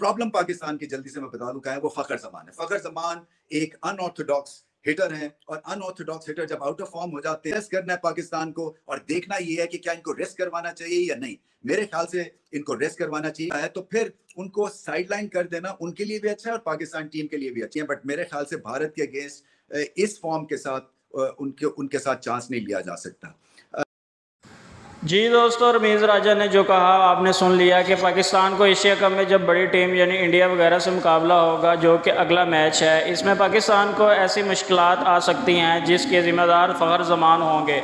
Problem Pakistan की जल्दी से मैं बता दूँ, क्या है? वो फखर जमान है। फखर जमान एक अनऑर्थोडॉक्स हिटर हैं और अनऑर्थोडॉक्स हिटर जब आउट ऑफ़ फॉर्म हो जाते हैं करना है पाकिस्तान को और देखना ये है कि क्या इनको रेस्ट करवाना चाहिए या नहीं। मेरे ख्याल से इनको रेस्ट करवाना चाहिए। है तो फिर उनको साइडलाइन कर देना उनके लिए भी अच्छा है और पाकिस्तान टीम के लिए भी अच्छी है। बट मेरे ख्याल से भारत के अगेंस्ट इस फॉर्म के साथ उनके उनके साथ चांस नहीं लिया जा सकता। जी दोस्तों रमीज़ राजा ने जो कहा, आपने सुन लिया कि पाकिस्तान को एशिया कप में जब बड़ी टीम यानी इंडिया वगैरह से मुकाबला होगा, जो कि अगला मैच है, इसमें पाकिस्तान को ऐसी मुश्किल आ सकती हैं जिसके ज़िम्मेदार फ़खर जमान होंगे।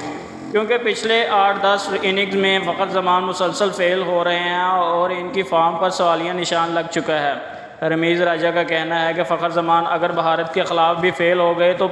क्योंकि पिछले आठ दस इनिंग्स में फ़खर जमान मुसलसल फेल हो रहे हैं और इनकी फॉर्म पर सवालिया निशान लग चुका है। रमीज़ राजा का कहना है कि फ़खर जमान अगर भारत के ख़िलाफ़ भी फेल हो गए तो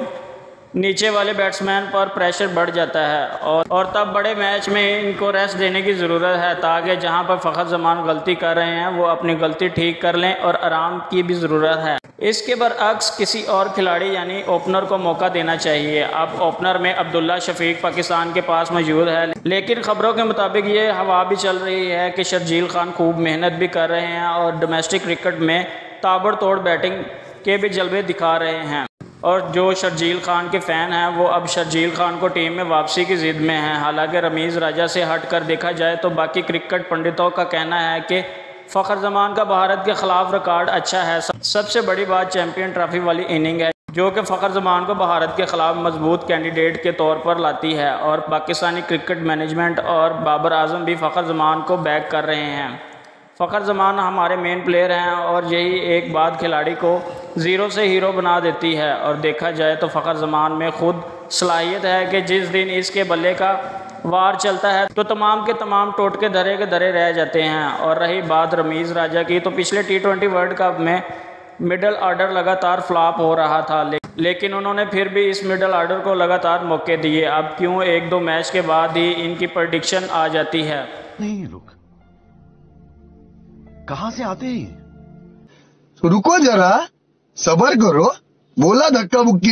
नीचे वाले बैट्समैन पर प्रेशर बढ़ जाता है और और तब बड़े मैच में इनको रेस्ट देने की ज़रूरत है ताकि जहाँ पर फ़खर जमान गलती कर रहे हैं, वो अपनी गलती ठीक कर लें और आराम की भी ज़रूरत है। इसके बरअक्स किसी और खिलाड़ी यानी ओपनर को मौका देना चाहिए। अब ओपनर में अब्दुल्ला शफीक पाकिस्तान के पास मौजूद है, लेकिन खबरों के मुताबिक ये हवा भी चल रही है कि शर्जील खान खूब मेहनत भी कर रहे हैं और डोमेस्टिक क्रिकेट में ताबड़तोड़ बैटिंग के भी जलवे दिखा रहे हैं। और जो शर्जील खान के फ़ैन हैं, वो अब शर्जील खान को टीम में वापसी की ज़िद में हैं। हालाँकि रमीज़ राजा से हट कर देखा जाए तो बाकी क्रिकेट पंडितों का कहना है कि फ़खर जमान का भारत के ख़िलाफ़ रिकॉर्ड अच्छा है। सबसे बड़ी बात चैम्पियन ट्रॉफी वाली इनिंग है, जो कि फ़खर जमान को भारत के ख़िलाफ़ मज़बूत कैंडिडेट के तौर पर लाती है और पाकिस्तानी क्रिकेट मैनेजमेंट और बाबर आज़म भी फ़खर जमान को बैक कर रहे हैं। फ़खर जमान हमारे मेन प्लेयर हैं और यही एक बात खिलाड़ी को ज़ीरो से हीरो बना देती है। और देखा जाए तो फ़खर जमान में ख़ुद सलाहियत है कि जिस दिन इसके बल्ले का वार चलता है तो तमाम के तमाम टोटके धरे के धरे रह जाते हैं। और रही बात रमीज़ राजा की तो पिछले टी ट्वेंटी वर्ल्ड कप में मिडल ऑर्डर लगातार फ्लॉप हो रहा था ले, लेकिन उन्होंने फिर भी इस मिडल ऑर्डर को लगातार मौके दिए। अब क्यों एक दो मैच के बाद ही इनकी प्रडिक्शन आ जाती है? नहीं रुक। कहाँ से आते हैं? रुको जरा सबर करो बोला धक्का मुक्की।